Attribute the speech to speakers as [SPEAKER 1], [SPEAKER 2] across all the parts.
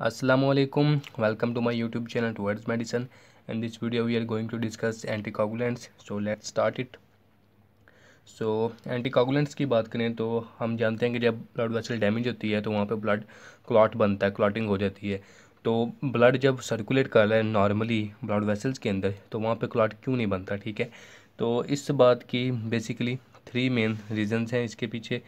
[SPEAKER 1] Assalamualaikum. Welcome to my YouTube channel Towards Medicine. In this video, we are going to discuss anticoagulants. So let's start it. So anticoagulants की बात करें तो हम जानते हैं कि जब ब्लड वेसल डैमेज होती है तो वहाँ पे ब्लड क्लॉट बनता है क्लॉटिंग हो जाती है तो ब्लड जब सर्कुलेट कर रहा है नॉर्मली ब्लड वेसल्स के अंदर तो वहाँ पे क्लॉट क्यों नहीं बनता ठीक है तो इस बात की बेसिकली थ्री मेन रीजंस हैं इसके पीछे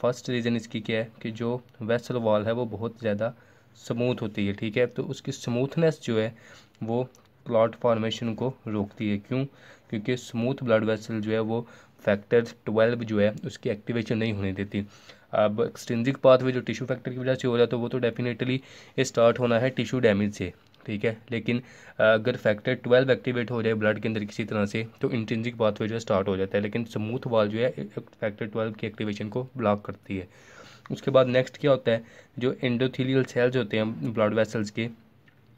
[SPEAKER 1] फ़र्स्ट रीज़न इसकी क्या है कि जो वेसल वॉल है वो बहुत ज़्यादा स्मूथ होती है, ठीक है? तो उसकी स्मूथनेस जो है, वो क्लॉट फॉर्मेशन को रोकती है। क्यों? क्योंकि स्मूथ ब्लड वेसल जो है, वो फैक्टर ट्वेल्व जो है, उसकी एक्टिवेशन नहीं होने देती। अब एक्सटेंजिक पाथवे जो टिश्यू फैक्टर की वजह से हो रहा है तो वो तो डेफिनेटली स्टार्ट होना है टिश्यू डैमेज से, ठीक है? लेकिन अगर फैक्टर ट्वेल्व एक्टिवेट हो जाए ब्लड के अंदर किसी तरह से तो इंटेंजिक पाथवे जो है, स्टार्ट हो जाता है। लेकिन स्मूथ वाल जो है, फैक्टर ट्वेल्व की एक्टिवेशन को ब्लॉक करती है। उसके बाद नेक्स्ट क्या होता है, जो एंडोथीलियल सेल्स होते हैं ब्लड वेसल्स के,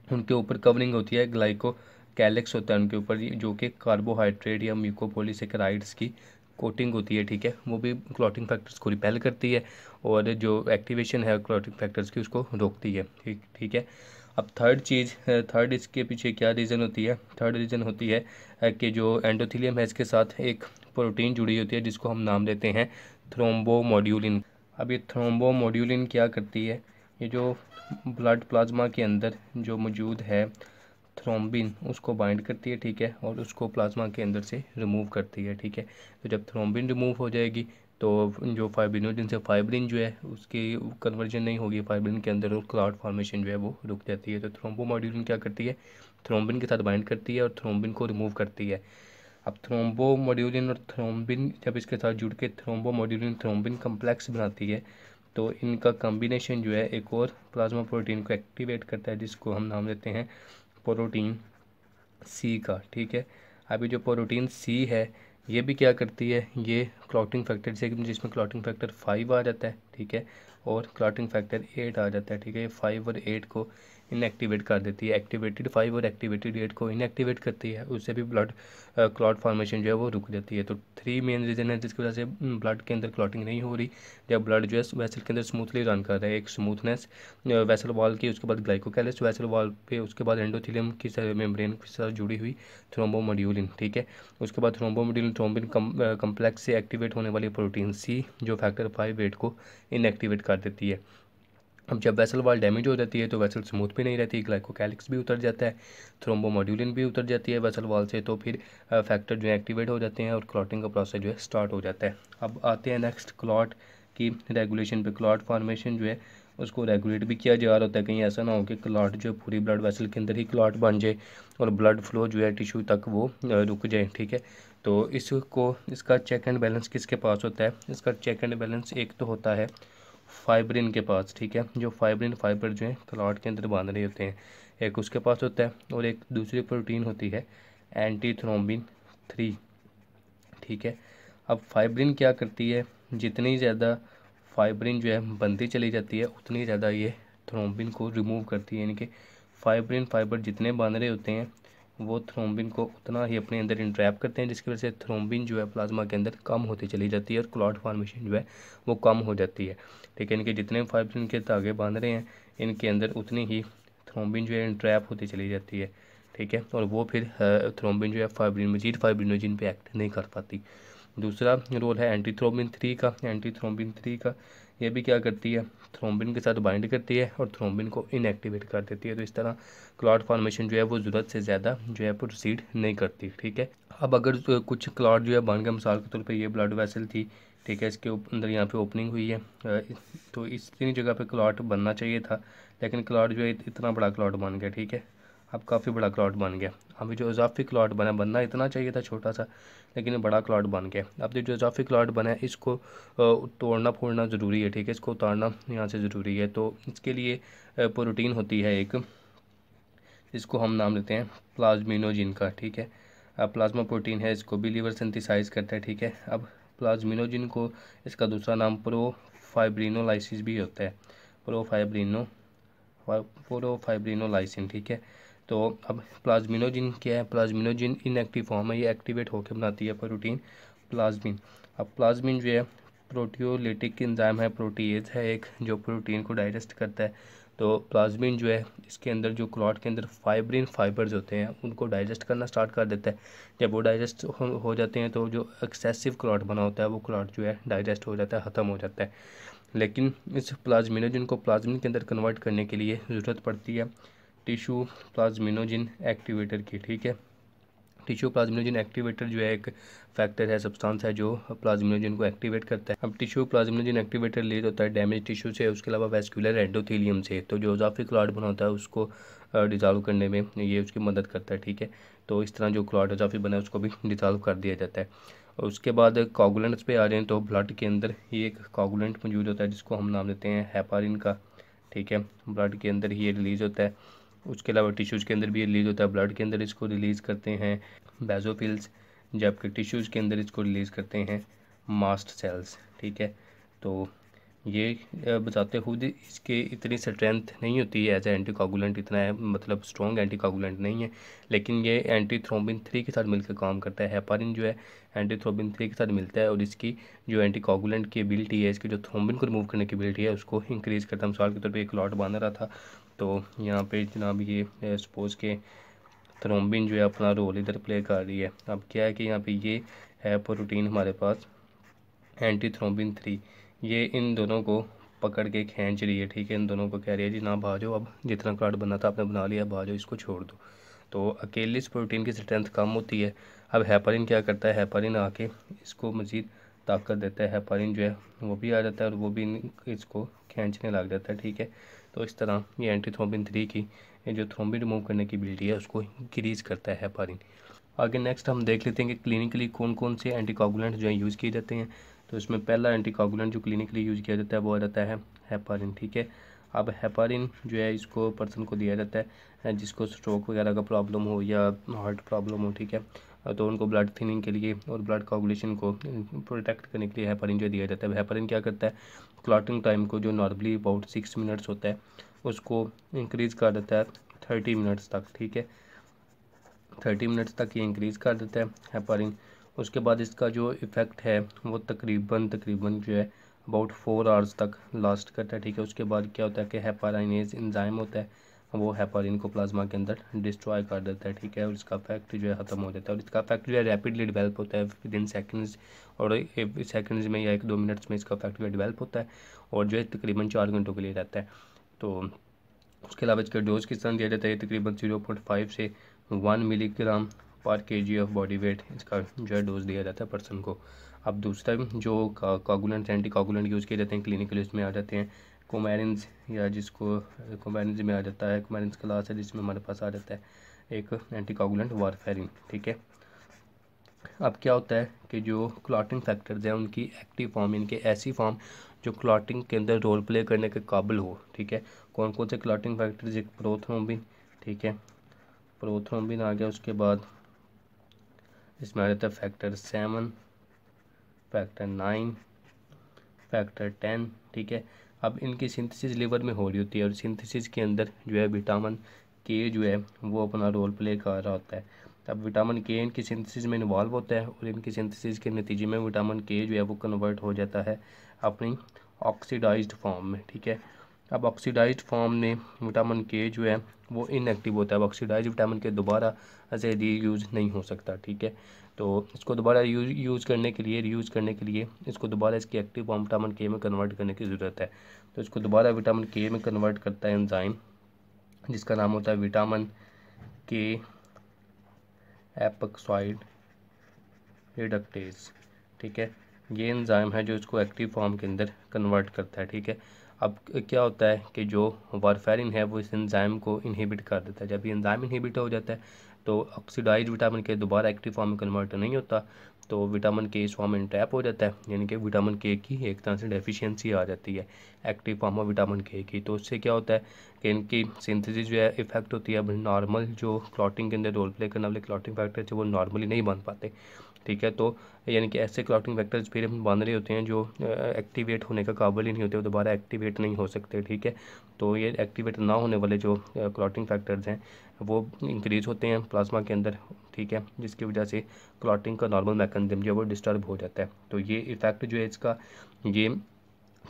[SPEAKER 1] उनके ऊपर कवरिंग होती है ग्लाइको कैलेक्स होता है उनके ऊपर, जो कि कार्बोहाइड्रेट या म्यूकोपोलिसेक्राइड्स की कोटिंग होती है, ठीक है? वो भी क्लॉटिंग फैक्टर्स को रिपेल करती है और जो एक्टिवेशन है क्लॉटिंग फैक्टर्स की उसको रोकती है, ठीक ठीक है? अब थर्ड चीज़ थर्ड इसके पीछे क्या रीज़न होती है? थर्ड रीज़न होती है कि जो एंडोथीलियम है, इसके साथ एक प्रोटीन जुड़ी होती है, जिसको हम नाम देते हैं थ्रोम्बोमोड्यूलिन अब ये थ्रोम्बोमोड्यूलिन क्या करती है? ये जो ब्लड प्लाज्मा के अंदर जो मौजूद है थ्रोम्बिन उसको बाइंड करती है, ठीक है? और उसको प्लाज्मा के अंदर से रिमूव करती है, ठीक है? तो जब थ्रोम्बिन रिमूव हो जाएगी तो जो फाइब्रिनोजिन से फाइब्रिन जो है, उसकी कन्वर्जन नहीं होगी फाइब्रिन के अंदर और क्लाउड फॉर्मेशन जो है, वो रुक जाती है। तो थ्रोम्बोमोड्यूलिन क्या करती है? थ्रोम्बिन के साथ बाइंड करती है और थ्रोम्बिन को रिमूव करती है। अब थ्रोम्बोमोड्यूलिन और थ्रोम्बिन जब इसके साथ जुड़ के थ्रोम्बोमोड्यूलिन थ्रोम्बिन कम्प्लेक्स बनाती है तो इनका कम्बिनेशन जो है एक और प्लाज्मा प्रोटीन को एक्टिवेट करता है, जिसको हम नाम देते हैं प्रोटीन सी का, ठीक है? अभी जो प्रोटीन सी है, ये भी क्या करती है? ये क्लॉटिंग फैक्टर जैसे जिसमें क्लॉटिंग फैक्टर फाइव आ जाता है, ठीक है? और क्लॉटिंग फैक्टर एट आ जाता है, ठीक है? ये फाइव और एट को इनएक्टिवेट कर देती है। एक्टिवेटेड फाइव और एक्टिवेटेड एट को इनएक्टिवेट करती है। उससे भी ब्लड क्लॉट फॉर्मेशन जो है वो रुक जाती है। तो थ्री मेन रीज़न है जिसकी वजह से ब्लड के अंदर क्लॉटिंग नहीं हो रही। जब ब्लड जो है वैसल के अंदर स्मूथली रन कर रहा है, एक स्मूथनेस वैसल वॉल की, उसके बाद ग्लाइकोकैलिस वैसल वॉल पे, उसके बाद एंडोथिलियम की मेम्ब्रेन के साथ जुड़ी हुई थ्रोम्बोमोड्यूलिन ठीक है? उसके बाद थ्रोम्बोमोड्यूलिन थ्रोम्बिन कम्प्लेक्स से एक्टिवेट होने वाली प्रोटीन सी जो फैक्टर फाइव एट को इनएक्टिवेट कर देती है। अब जब वेसल वाल डैमेज हो जाती है तो वेसल स्मूथ भी नहीं रहती ग्लाइकोकैलिक्स भी उतर जाता है थ्रोम्बोमोड्यूलिन भी उतर जाती है वेसल वाल से तो फिर फैक्टर जो है एक्टिवेट हो जाते हैं और क्लॉटिंग का प्रोसेस जो है स्टार्ट हो जाता है। अब आते हैं नेक्स्ट क्लॉट की रेगुलेशन पे। क्लॉट फॉर्मेशन जो है, उसको रेगुलेट भी किया जा रहा होता है। कहीं ऐसा ना हो कि क्लॉट जो पूरी ब्लड वेसल के अंदर ही क्लॉट बन जाए और ब्लड फ्लो जो है टिश्यू तक वो रुक जाए, ठीक है? तो इसको, इसका चेक एंड बैलेंस किसके पास होता है? इसका चेक एंड बैलेंस एक तो होता है फाइब्रिन के पास, ठीक है? जो फाइब्रिन फाइबर जो है क्लॉट के अंदर बाँध रहे होते हैं। एक उसके पास होता है और एक दूसरी प्रोटीन होती है एंटी थ्रोम्बिन थ्री, ठीक है? अब फाइब्रिन क्या करती है? जितनी ज़्यादा फाइब्रिन जो है, बनती चली जाती है, उतनी ज़्यादा ये थ्रोम्बिन को रिमूव करती है। यानी कि फाइब्रिन फाइबर जितने बाँध रहे होते हैं वो थ्रोम्बिन को उतना ही अपने अंदर इंट्रैप करते हैं, जिसकी वजह से थ्रोम्बिन जो है प्लाज्मा के अंदर कम होती चली जाती है और क्लॉट फॉर्मेशन जो है वो कम हो जाती है। ठीक है, इनके जितने फाइब्रिन के धागे बाँध रहे हैं, इनके अंदर उतनी ही थ्रोम्बिन जो है इंट्रैप होती चली जाती है। ठीक है, और वो फिर थ्रोम्बिन जो है फाइब्रिन मजीद फाइब्रिनोजिन पे एक्ट नहीं कर पाती। दूसरा रोल है एंटी थ्रोम्बिन थ्री का एंटी थ्रोम्बिन थ्री का, ये भी क्या करती है? थ्रोम्बिन के साथ बाइंड करती है और थ्रोम्बिन को इनएक्टिवेट कर देती है। तो इस तरह क्लॉट फॉर्मेशन जो है वो ज़रूरत से ज़्यादा जो है प्रोसीड नहीं करती, ठीक है? अब अगर कुछ क्लॉट जो है बन गया मिसाल के तौर पर ये ब्लड वैसल थी, ठीक है, इसके अंदर यहाँ पे ओपनिंग हुई है तो इस तीन जगह पे क्लॉट बनना चाहिए था, लेकिन क्लॉट जो है इतना बड़ा क्लॉट बन गया, ठीक है? अब काफ़ी बड़ा क्लॉट बन गया। अभी जो इजाफी क्लॉट बना, बनना इतना चाहिए था छोटा सा, लेकिन बड़ा क्लॉट बन गया। अब जो इजाफी क्लॉट बना है, इसको तोड़ना, फोड़ना ज़रूरी है, ठीक है? इसको उतारना यहाँ से ज़रूरी है। तो इसके लिए प्रोटीन होती है एक। इसको हम नाम लेते हैं प्लाज्मिनोजिन का, ठीक है? अब प्लाज्मा प्रोटीन है, इसको भी लीवर सिंथिसाइज करता है, ठीक है? अब प्लाज्मिनोजिन को, इसका दूसरा नाम प्रो फाइब्रिनोलाइसिस भी होता है। प्रो फाइब्रिनो प्रो ठीक है? तो अब प्लाज्मिनोजिन क्या है? प्लाज्मिनोजिन इनएक्टिव फॉर्म है, ये एक्टिवेट होकर बनाती है प्रोटीन प्लाज्मिन अब प्लाज्मिन जो है प्रोटियोलिटिक इंजाम है प्रोटीज है एक, जो प्रोटीन को डाइजेस्ट करता है। तो प्लाज्मिन जो है, इसके अंदर जो क्लॉट के अंदर फाइब्रिन फाइबर्स होते हैं, उनको डाइजेस्ट करना स्टार्ट कर देता है। जब वो डाइजेस्ट हो जाते हैं तो जो एक्सेसिव क्लॉट बना होता है, वो क्लॉट जो है डाइजेस्ट हो जाता है, ख़त्म हो जाता है। लेकिन इस प्लाज्मिनोजिन को प्लाज्मिन के अंदर कन्वर्ट करने के लिए ज़रूरत पड़ती है। टिशू प्लाज्मिनोजिन एक्टिवेटर की, ठीक है? टिश्यू प्लाज्मिनोजिन एक्टिवेटर जो है एक फैक्टर है सब्सटेंस है जो प्लाज्मिनोजिन को एक्टिवेट करता है। अब टिश्यू प्लाज्मिनोजिन एक्टिवेटर लीड होता है डैमेज टिश्यू से, उसके अलावा वेस्कुलर एंडोथीलियम से। तो जो जाफी क्लॉट बनाता है, उसको डिजॉल्व करने में ये उसकी मदद करता है, ठीक है? तो इस तरह जो क्लॉट जाफी बना है, उसको भी डिजॉल्व कर दिया जाता है। और उसके बाद कॉगुलेंट्स पे आ रहे हैं तो ब्लड के अंदर ये एक कॉगुलेंट मौजूद होता है, जिसको हम नाम देते हैं हेपारिन का, ठीक है? ब्लड के अंदर ये रिलीज़ होता है। उसके अलावा टिश्यूज़ के अंदर भी रिलीज़ होता है। ब्लड के अंदर इसको रिलीज़ करते हैं। बेजोफिल्स जबकि टिश्यूज़ के अंदर इसको रिलीज़ करते हैं। मास्ट सेल्स ठीक है? तो ये बताते खुद इसके इतनी स्ट्रेंथ नहीं होती है। एज ए एंटी कागुलेंट इतना है मतलब स्ट्रॉन्ग एंटी कागुलेंट नहीं है। लेकिन ये एंटी थ्रोबिन थ्री के साथ मिलकर काम करता है। हेपारिन जो है एंटी थ्रोबिन थ्री के साथ मिलता है। और इसकी जो एंटी कागुलेंट की एबिलिटी है, इसकी जो थ्रोबिन को रिमूव करने की एबिलिटी है, उसको इंक्रीज़ करता है। मिसाल के तौर पर एक लॉट बाँध रहा था। तो यहाँ पे जनाब ये सपोज़ के थ्रोम्बिन जो है अपना रोल इधर प्ले कर रही है। अब क्या है कि यहाँ पे ये है प्रोटीन हमारे पास एंटी थ्रोम्बिन थ्री ये इन दोनों को पकड़ के खींच रही है, ठीक है? इन दोनों को कह रही है, जी ना, भाजो, अब जितना कार्ड बना था आपने बना लिया, भाजो, इसको छोड़ दो। तो अकेले इस प्रोटीन की स्ट्रेंथ कम होती है। अब हेपरिन क्या करता है? हेपरिन आके इसको मज़ीद ताकत देता है। हेपरिन जो है वो भी आ जाता है और वो भी इसको खींचने लग जाता है, ठीक है? तो इस तरह ये एंटी थ्रोम्बिन थ्री की जो थ्रोम्बिन रिमूव करने की एबिलिटी है, उसको इंक्रीज़ करता है हेपारिन आगे नेक्स्ट हम देख लेते हैं कि क्लिनिकली कौन कौन से एंटीकॉगुलेंट जो है यूज़ किए जाते हैं। तो इसमें पहला एंटीकॉगुलेंट जो क्लिनिकली यूज़ किया जाता है, वो आ जाता है हेपारिन ठीक है? अब हेपारिन जो है, इसको पर्सन को दिया जाता है, जिसको स्ट्रोक वगैरह का प्रॉब्लम हो या हार्ट प्रॉब्लम हो, ठीक है? तो उनको ब्लड थिनिंग के लिए और ब्लड कोगुलेशन को प्रोटेक्ट करने के लिए हेपारिन जो दिया जाता है। हेपारिन क्या करता है? क्लॉटिंग टाइम को जो नॉर्मली अबाउट सिक्स मिनट्स होता है, उसको इंक्रीज़ कर देता है थर्टी मिनट्स तक, ठीक है? थर्टी मिनट्स तक ये इंक्रीज़ कर देता है हेपारिन उसके बाद इसका जो इफ़ेक्ट है, वो तकरीबन तकरीबन जो है अबाउट फोर आवर्स तक लास्ट करता है, ठीक है? उसके बाद क्या होता है कि हेपाराइनेज इंजाइम होता है वो हेपारिन को प्लाज्मा के अंदर डिस्ट्रॉय कर देता है, ठीक है? और इसका फैक्ट जो है ख़त्म हो जाता है। और इसका फैक्ट जो है रैपिडली डिवेल्प होता है विद इन सेकेंड्स और सेकेंड्स में या एक दो मिनट्स में इसका फैक्ट जो डिवेल्प होता है, और जो है तकरीबन चार घंटों के लिए रहता है। तो उसके अलावा इसका डोज किस तरह दिया जाता है? तकरीबन ज़ीरो पॉइंट फाइव से one milligram per K G of body weight इसका जो है डोज दिया जाता है पर्सन को। अब दूसरा जो कागुलेंट एंटी कागुलेंट यूज़ किए जाते हैं क्लिनिकल इसमें आ जाते हैं। कोमेरिन्स या जिसको कोमेरिन्स में आ जाता है कोमेरिन्स क्लास है जिसमें हमारे पास आ जाता है एक एंटी कागुलेंट वारफेरिन ठीक है? अब क्या होता है कि जो क्लॉटिंग फैक्टर्स हैं, उनकी एक्टिव फॉर्म इनके ऐसी फॉर्म जो क्लॉटिंग के अंदर रोल प्ले करने के काबिल हो, ठीक है? कौन कौन से क्लॉटिंग फैक्टर्स एक प्रोथ्रोम्बिन ठीक है? प्रोथ्रोम्बिन आ गया, उसके बाद इसमें आ जाता है factor seven factor nine factor ten ठीक है? अब इनकी सिंथेसिस लीवर में हो रही होती है और सिंथेसिस के अंदर जो है विटामिन के जो है, वो अपना रोल प्ले कर रहा होता है। तब विटामिन के इनकी सिंथेसिस में इन्वॉल्व होता है और इनकी सिंथेसिस के नतीजे में विटामिन के जो है, वो कन्वर्ट हो जाता है अपनी ऑक्सीडाइज्ड फॉर्म में, ठीक है? अब ऑक्सीडाइज्ड फॉर्म में विटामिन के जो है, वो इनएक्टिव होता है। अब ऑक्सीडाइज विटामिन के दोबारा ऐसे री यूज़ नहीं हो सकता, ठीक है? तो इसको दोबारा यूज़ करने के लिए रीयूज़ करने के लिए इसको दोबारा इसकी एक्टिव फॉर्म विटामिन के में कन्वर्ट करने की ज़रूरत है। तो इसको दोबारा विटामिन के में कन्वर्ट करता है एंजाइम जिसका नाम होता है विटामिन के एपक्साइड रिडक्टेज ठीक है? ये एंजाइम है जो इसको एक्टिव फॉर्म के अंदर कन्वर्ट करता है, ठीक है? अब क्या होता है कि जो वारफेरिन है, वो इस एंजाइम को इनहिबिट कर देता है। जब ये एंजाइम इनहिबिट हो जाता है तो ऑक्सीडाइज विटामिन के दोबारा एक्टिव फॉर्म में कन्वर्ट नहीं होता तो विटामिन के इस फॉर्म में ट्रैप हो जाता है, यानी कि विटामिन के की एक तरह से डेफिशिएंसी आ जाती है एक्टिव फॉर्म ऑफ़ विटामिन के की। तो उससे क्या होता है कि इनकी सिंथेसिस जो है इफ़ेक्ट होती है नॉर्मल जो क्लॉटिंग के अंदर रोल प्ले करने वाले क्लॉटिंग फैक्टर जो वो नॉर्मली नहीं बन पाते। ठीक है? तो यानी कि ऐसे क्लॉटिंग फैक्टर्स फिर बन रहे होते हैं जो एक्टिवेट होने का काबिल ही नहीं होते दोबारा एक्टिवेट नहीं हो सकते, ठीक है? तो ये एक्टिवेट ना होने वाले जो क्लॉटिंग फैक्टर्स हैं, वो इंक्रीज़ होते हैं प्लाज्मा के अंदर, ठीक है? जिसकी वजह से क्लॉटिंग का नॉर्मल मैकेनिज्म जो है वो डिस्टर्ब हो जाता है। तो ये इफ़ेक्ट जो है इसका, ये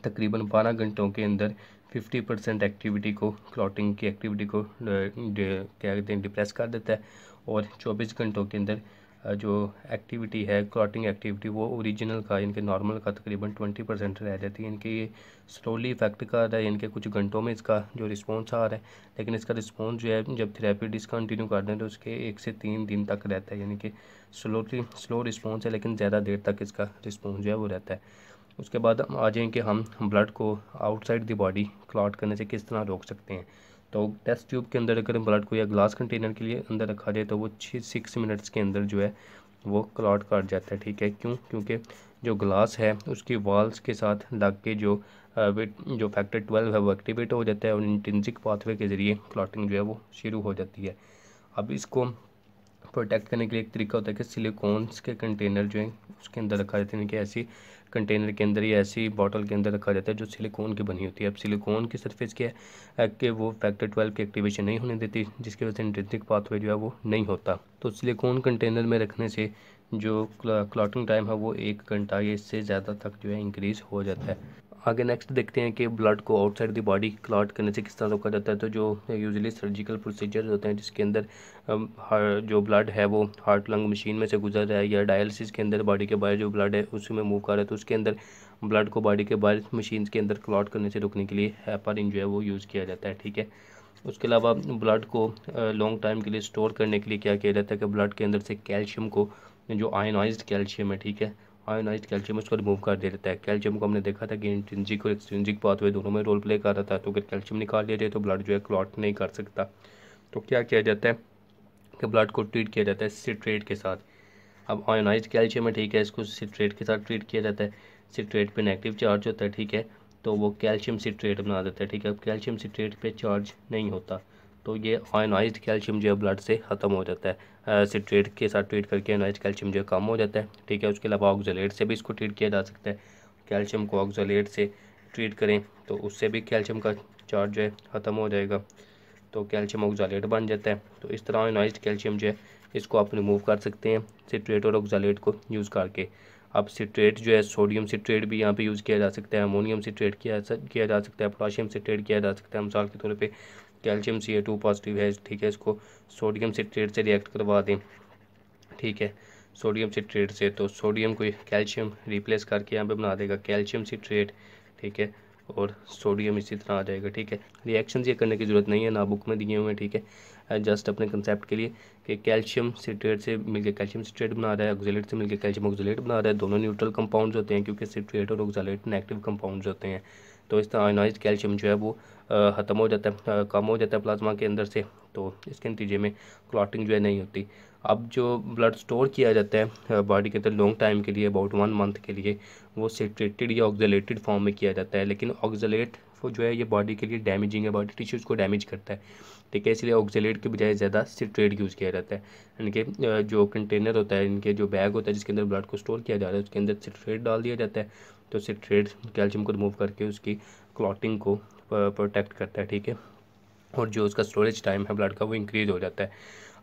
[SPEAKER 1] तकरीबन बारह घंटों के अंदर फिफ्टी परसेंट एक्टिविटी को क्लॉटिंग की एक्टिविटी को क्या कहते हैं डिप्रेस कर देता है और चौबीस घंटों के अंदर जो एक्टिविटी है क्लॉटिंग एक्टिविटी वो ओरिजिनल का, इनके नॉर्मल का तकरीबन ट्वेंटी परसेंट रह जाती है। इनके ये स्लोली इफ़ेक्ट कर रहा है इनके कुछ घंटों में इसका जो रिस्पॉन्स आ रहा है, लेकिन इसका रिस्पॉन्स जो है, जब थेरेपी डिसकंटिन्यू कर दें तो उसके एक से तीन दिन तक रहता है, यानी कि स्लोली स्लो रिस्पॉन्स है, लेकिन ज़्यादा देर तक इसका रिस्पॉन्स जो है, वो रहता है। उसके बाद आ जाएँ कि हम ब्लड को आउटसाइड द बॉडी क्लॉट करने से किस तरह रोक सकते हैं? तो टेस्ट ट्यूब के अंदर अगर ब्लड को या ग्लास कंटेनर के लिए अंदर रखा जाए तो वो छः सिक्स मिनट्स के अंदर जो है, वो क्लॉट काट जाता है, ठीक है? क्यों? क्योंकि जो ग्लास है, उसकी वॉल्स के साथ लग के जो जो फैक्टर ट्वेल्व है, वो एक्टिवेट हो जाता है और इंटेंसिक पाथवे के ज़रिए क्लॉटिंग जो है, वो शुरू हो जाती है। अब इसको प्रोटेक्ट करने के लिए एक तरीका होता है कि सिलिकॉन्स के कंटेनर जो है, उसके अंदर रखा जाता है कि ऐसी कंटेनर के अंदर या ऐसी बॉटल के अंदर रखा जाता है जो सिलिकॉन की बनी होती है। अब सिलिकॉन की सरफेस क्या है कि वो फैक्टर ट्वेल्व की एक्टिवेशन नहीं होने देती, जिसकी वजह से इंट्रेंसिक पाथवे जो है वो नहीं होता। तो सिलिकॉन कंटेनर में रखने से जो क्लॉटिंग टाइम है वो एक घंटा या इससे ज़्यादा तक जो है इंक्रीज़ हो जाता है। आगे नेक्स्ट देखते हैं कि ब्लड को आउटसाइड द बॉडी क्लॉट करने से किस तरह रोका जाता है। तो जो यूजली सर्जिकल प्रोसीजर होते हैं, जिसके अंदर जो ब्लड है, वो हार्ट लंग मशीन में से गुजर रहा है या डायलिसिस के अंदर बॉडी के बाहर जो ब्लड है उसमें मूव कर रहा है। तो उसके अंदर ब्लड को बॉडी के बाहर मशीन के अंदर क्लॉट करने से रोकने के लिए हेपारिन जो है, वो यूज़ किया जाता है, ठीक है? उसके अलावा ब्लड को लॉन्ग टाइम के लिए स्टोर करने के लिए क्या किया जाता है कि ब्लड के अंदर से कैल्शियम को, जो आयनाइज कैल्शियम है, ठीक है? आयोनाइज कैल्शियम उसको रिमूव कर दे देता है। कैल्शियम को हमने देखा था कि इंटेंजिक और एक्सटेंजिक पाथवे दोनों में रोल प्ले कर रहा था तो अगर कैल्शियम निकाल लिया जाए तो ब्लड जो है क्लॉट नहीं कर सकता। तो क्या किया जाता है कि ब्लड को ट्रीट किया जाता है सिट्रेट के साथ। अब आयोनाइज कैल्शियम है, ठीक है, इसको सिट्रेट के साथ ट्रीट किया जाता है। सिट्रेट पे नेगेटिव चार्ज होता है, ठीक है तो वो कैल्शियम सिट्रेट बना देता है, ठीक है। अब कैल्शियम सिट्रेट पे चार्ज नहीं होता। तो ये आयनाइज कैल्शियम जो है ब्लड से ख़त्म हो जाता है। सिट्रेट के साथ ट्रीट करके आयनाइज कैल्शियम जो है कम हो जाता है। ठीक है, उसके अलावा ऑक्जोलेट से भी इसको ट्रीट किया जा सकता है। कैल्शियम को ऑक्जोलेट से ट्रीट करें तो उससे भी कैल्शियम का चार्ज जो है ख़त्म हो जाएगा। तो कैल्शियम ऑक्जालेट बन जाता है। तो इस तरह आयनाइज कैल्शियम जो है इसको आप रिमूव कर सकते हैं सिट्रेट और ऑक्जालेट को यूज़ करके। अब सिट्रेट जो है सोडियम सिट्रेट भी यहाँ पे यूज़ किया जा सकता है अमोनियम सिट्रेट किया किया जा सकता है पोटाशियम सिट्रेट किया जा सकता है। मिसाल के तौर पे calcium C A two positive है, ठीक है, इसको सोडियम सिट्रेट से रिएक्ट करवा दें, ठीक है सोडियम सिट्रेट से तो सोडियम को कैल्शियम रिप्लेस करके यहाँ पे बना देगा कैल्शियम सिट्रेट ठीक है, और सोडियम इसी तरह आ जाएगा, ठीक है रिएक्शन ये करने की ज़रूरत नहीं है, ना बुक में दिए हुए हैं, ठीक है जस्ट अपने कंसेप्ट के लिए कि कैल्शियम सिट्रेट से मिलकर कैल्शियम सिट्रेट बना रहा है ऑक्जेलेट से मिलकर कैल्शियम ऑक्जेलेट बना रहा है, दोनों न्यूट्रल कंपाउंड्स होते हैं, क्योंकि सिट्रेट और ऑक्जेलेट नेगेटिव कंपाउंड्स होते हैं तो इस तरह आयनाइज कैल्शियम जो है वो ख़त्म हो जाता है कम हो जाता है प्लाज्मा के अंदर से। तो इसके नतीजे में क्लॉटिंग जो है नहीं होती। अब जो ब्लड स्टोर किया जाता है बॉडी के अंदर लॉन्ग टाइम के लिए अबाउट वन मंथ के लिए, वो सेट्रेटेड या ऑक्जलेटेड फॉर्म में किया जाता है। लेकिन ऑक्जलेट वो जो है, ये बॉडी के लिए डैमेजिंग है बॉडी टिश्यूज़ को डैमेज करता है। ठीक है, इसलिए ऑक्जलेट के बजाय ज़्यादा सिट्रेट यूज़ किया जाता है। इनके जो कंटेनर होता है, इनके जो बैग होता है, जिसके अंदर ब्लड को स्टोर किया जा रहा है, उसके अंदर सिट्रेट डाल दिया जाता है। तो सिट्रेट कैल्शियम को रिमूव करके उसकी क्लॉटिंग को प्रोटेक्ट करता है, ठीक है? और जो उसका स्टोरेज टाइम है ब्लड का, वो इंक्रीज़ हो जाता है।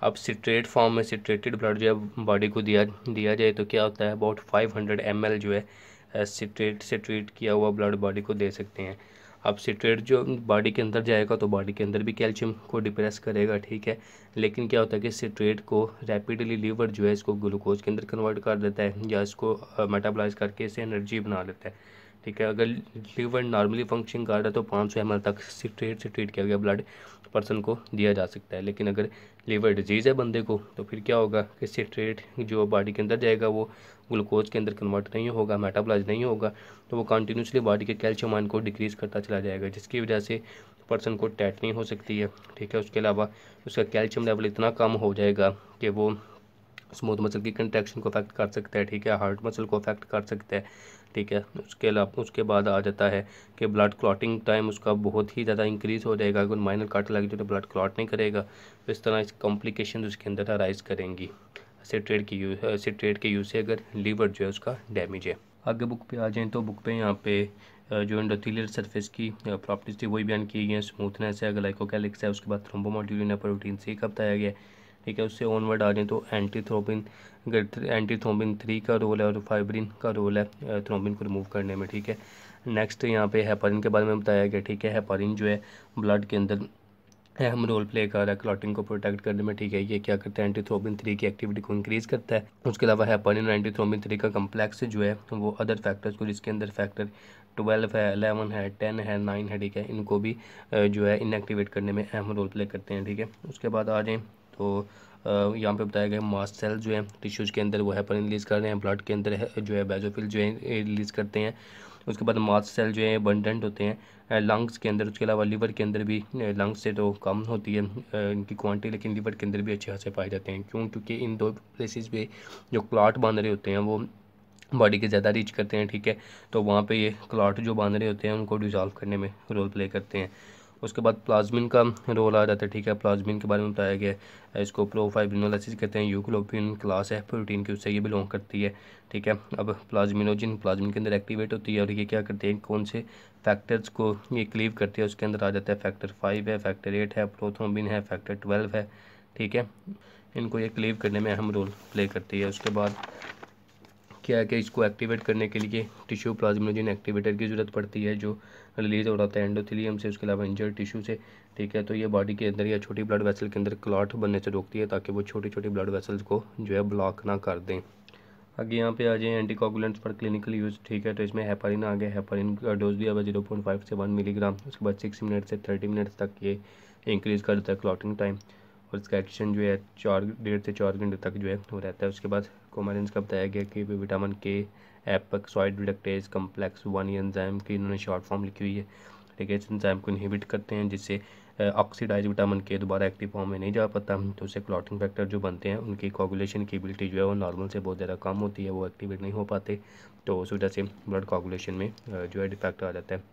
[SPEAKER 1] अब सिट्रेट फॉर्म में सिट्रेटेड ब्लड जो है बॉडी को दिया दिया जाए तो क्या होता है? अबाउट फाइव हंड्रेड एम जो है सिट्रेट से ट्रीट किया हुआ ब्लड बॉडी को दे सकते हैं। अब सिट्रेट जो बॉडी के अंदर जाएगा तो बॉडी के अंदर भी कैल्शियम को डिप्रेस करेगा, ठीक है? लेकिन क्या होता है कि सिट्रेट को रैपिडली लीवर जो है, इसको ग्लूकोज के अंदर कन्वर्ट कर देता है या इसको मेटाबलाइज करके इसे एनर्जी बना लेता है, ठीक है? अगर लीवर नॉर्मली फ़ंक्शन कर रहा है तो पाँच सौ एम तक सिट्रेट सिट्रेट ट्रीट किया गया ब्लड पर्सन को दिया जा सकता है। लेकिन अगर लीवर डिज़ीज़ है बंदे को तो फिर क्या होगा कि सिट्रेट जो बॉडी के अंदर जाएगा, वो ग्लूकोज के अंदर कन्वर्ट नहीं होगा मेटाबलाइज नहीं होगा तो वो कंटिन्यूसली बॉडी के कैल्शियम आयन को डिक्रीज़ करता चला जाएगा, जिसकी वजह से पर्सन को टैटनी हो सकती है, ठीक है? उसके अलावा उसका कैल्शियम लेवल इतना कम हो जाएगा कि वो स्मूथ मसल की कंट्रैक्शन को अफेक्ट कर सकता है, ठीक है? हार्ट मसल को अफेक्ट कर सकता है, ठीक है? उसके अलावा उसके बाद आ जाता है कि ब्लड क्लॉटिंग टाइम उसका बहुत ही ज़्यादा इंक्रीज़ हो जाएगा। अगर माइनर काट लग तो ब्लड क्लॉट नहीं करेगा। तो इस तरह इस कॉम्प्लिकेशन उसके अंदर अराइज करेंगी। सिट्रेट की यूज़ सिट्रेट के यूज़ से अगर लीवर जो है उसका डैमेज है। आगे बुक पे आ जाएँ तो बुक पे यहाँ पे जो इंडोथीलियर सरफेस की प्रॉपर्टीज़ थी, वही बयान की गई हैं। स्मूथनेस है ग्लाइकोकैलिक्स है, उसके बाद थ्रोम्बोमोड्यूलिन प्रोटीन सी का बताया गया है। ठीक है, उससे ऑनवर्ड आ जाए तो एंटी थ्रोबिन अगर एंटी थ्रोबिन थ्री का रोल है और फाइब्रिन का रोल है थ्रोबिन को रिमूव करने में, ठीक है। नेक्स्ट यहाँ पे हेपारिन के बारे में बताया गया, ठीक है। हेपारिन जो है ब्लड के अंदर अहम रोल प्ले कर रहा है क्लॉटिंग को प्रोटेक्ट करने में, ठीक है। ये क्या करता है एंटीथ्रोबिन थ्री की एक्टिविटी को इंक्रीज़ करता है। उसके अलावा हेपारिन और एंटीथ्रोबिन थ्री का कम्प्लेक्स जो है, वो अदर फैक्टर्स को, जिसके अंदर फैक्टर ट्वेल्व है अलेवन है टेन है नाइन है, ठीक है, इनको भी जो है इनएक्टिवेट करने में अहम रोल प्ले करते हैं, ठीक है। उसके बाद आ जाएँ तो यहाँ पे बताया गया मास्ट सेल जो है, टिश्यूज़ के अंदर वो हेपरिन रिलीज़ कर रहे हैं, ब्लड के अंदर जो है बेजोफिल जो है रिलीज़ करते हैं। उसके बाद मास्ट सेल जो है बंडेंट होते हैं लंग्स के अंदर, उसके अलावा लीवर के अंदर भी लंग्स से तो कम होती है इनकी क्वांटिटी, लेकिन लीवर के अंदर भी अच्छे खासे पाए जाते हैं। क्यों? क्योंकि इन दो प्लेसेस पे जो क्लाट बाँध रहे होते हैं, वो बॉडी के ज़्यादा रीच करते हैं, ठीक है? तो वहाँ पे ये क्लाट जो बाँध रहे होते हैं, उनको डिज़ोल्व करने में रोल प्ले करते हैं। उसके बाद प्लाज्मिन का रोल आ जाता है, ठीक है। प्लाज्मिन के बारे में बताया गया है। इसको प्रोफाइब्रिनोलाइसिस कहते हैं। यूक्लोपिन क्लास है प्रोटीन की उससे ये बिलोंग करती है, ठीक है। अब प्लाज्मिनोजिन प्लाज्मिन के अंदर एक्टिवेट होती है और ये क्या करते हैं? कौन से फैक्टर्स को ये क्लीव करती है? उसके अंदर आ जाता है फैक्टर फाइव है फैक्टर एट है प्रोथोमिन है फैक्टर ट्वेल्व है, ठीक है। इनको ये क्लीव करने में अहम रोल प्ले करती है। उसके बाद क्या है कि इसको एक्टिवेट करने के लिए टिश्यू प्लाज्मिनोजिन एक्टिवेटर की ज़रूरत पड़ती है, जो रिलीज़ हो रहा है एंडोथिलियम से, उसके अलावा इंजर्ड टिश्यू से, ठीक है? तो ये बॉडी के अंदर या छोटी ब्लड वेसल के अंदर क्लॉट बनने से रोकती है, ताकि वो छोटी छोटी ब्लड वेसल्स को जो है ब्लॉक ना कर दें। आगे यहाँ पे आ जाए एंटीकोगुलेंट्स पर क्लिनिकल यूज़ ठीक है? तो इसमें हेपारिन आ गया। हेपारिन का डोज दिया हुआ ज़ीरो पॉइंट फाइव से वन मिलीग्राम उसके बाद सिक्स मिनट से थर्टी मिनट्स तक ये इंक्रीज़ कर देता है क्लॉटिंग टाइम और इसका एक्शन जो है चार, डेढ़ से चार घंटे तक जो है वो रहता है। उसके बाद कोमारेंस का बताया गया कि vitamin K epoxide reductase complex one enzyme की इन्होंने शॉर्ट फॉर्म लिखी हुई है। ठीक है, इस एंजाइम को इनहिबिट करते हैं, जिससे ऑक्सीडाइज विटामिन के दोबारा एक्टिव फॉर्म में नहीं जा पाता। तो उससे क्लॉटिंग फैक्टर जो बनते हैं, उनकी कोगुलेशन की एबिलिटी जो है वो नॉर्मल से बहुत ज़्यादा कम होती है, वो एक्टिवेट नहीं हो पाते। तो उस वजह से ब्लड कोगुलेशन में जो है डिफेक्ट आ जाता है।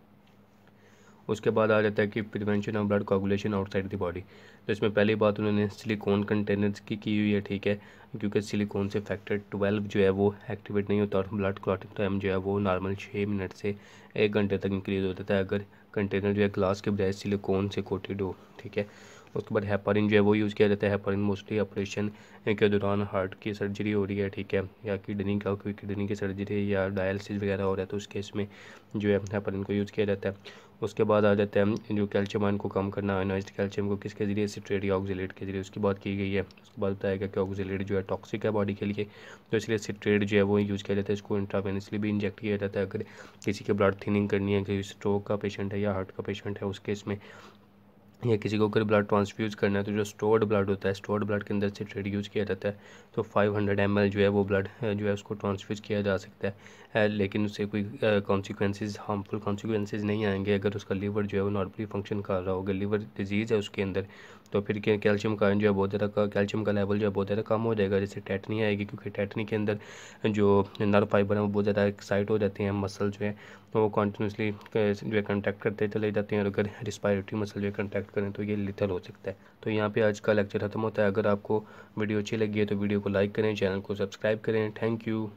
[SPEAKER 1] उसके बाद आ जाता है कि prevention of blood coagulation outside the body तो इसमें पहली बात उन्होंने सिलिकॉन कंटेनर्स की की हुई है, ठीक है? क्योंकि सिलिकॉन से फैक्टर ट्वेल्व जो है वो एक्टिवेट नहीं होता और ब्लड क्लॉटिंग टाइम जो है वो नॉर्मल छः मिनट से एक घंटे तक इंक्रीज़ होता है अगर कंटेनर जो है ग्लास के बजाय सिलिकॉन से कोटेड हो, ठीक है? उसके बाद हेपारिन जो है वो यूज़ किया जाता है। हेपारिन मोस्टली ऑपरेशन के दौरान हार्ट की सर्जरी हो रही है, ठीक है, या किडनी का कोई किडनी की सर्जरी या डायलिसिस वगैरह हो रहा है तो उस केस में जो है हेपारिन को यूज़ किया जाता है। उसके बाद आ जाता है जो कैल्शियम आयन को कम करना आयनाइज कैल्शियम को किसके ज़रिए सिट्रेट या ऑक्सीलेट के ज़रिए, उसकी बात की गई है। उसके बाद बताया कि ऑक्सीलेट जो है टॉक्सिक है बॉडी के लिए तो इसलिए सिट्रेट जो है वो यूज़ किया जाता है। इसको इंट्रावेनसली भी इंजेक्ट किया जाता है। अगर किसी के ब्लड थिनिंग करनी है कि स्ट्रोक का पेशेंट है या हार्ट का पेशेंट है, उस केस में या किसी को अगर ब्लड ट्रांसफ्यूज़ करना है तो जो स्टोर्ड ब्लड होता है स्टोर्ड ब्लड के अंदर से ट्रेड यूज़ किया जाता है तो 500 हंड्रेड जो है वो ब्लड जो है उसको ट्रांसफ्यूज़ किया जा सकता है। लेकिन उससे कोई कॉन्सिक्वेंसेज हार्मफुल कॉन्सिक्वेंसेज नहीं आएँगे, अगर उसका लीवर जो है वो नॉर्मली फ़ंक्शन कर रहा होगा। लीवर डिज़ीज़ है उसके अंदर तो फिर कैल्शियम का जो है बहुत ज़्यादा कैल्शियम का लेवल जो है बहुत ज़्यादा कम हो जाएगा जैसे टैटनी आएगी, क्योंकि टैटनी के अंदर जो नर्व फाइबर है वो बहुत ज़्यादा एक्साइट हो जाते हैं मसल जो है तो वो कॉन्टीन्यूसली जो है कंटैक्ट करते चले जाते हैं, और अगर रिस्पायरेटरी मसल जो है कंटैक्ट करें तो ये लिथल हो सकता है। तो यहाँ पे आज का लेक्चर ख़त्म होता है। अगर आपको वीडियो अच्छी लगी है तो वीडियो को लाइक करें चैनल को सब्सक्राइब करें। Thank you